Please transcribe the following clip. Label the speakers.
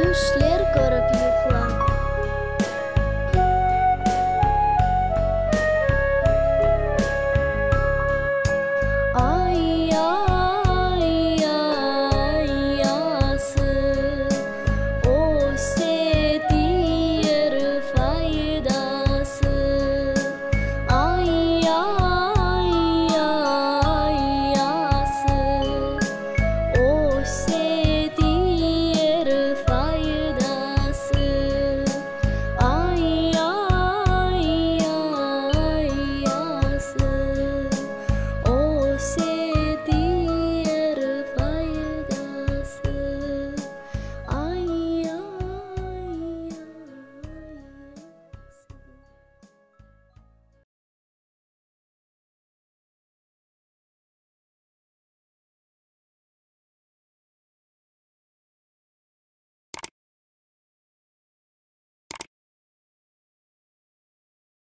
Speaker 1: Düşler görüp yıkla. Ay ay ay yası O yer faydası ay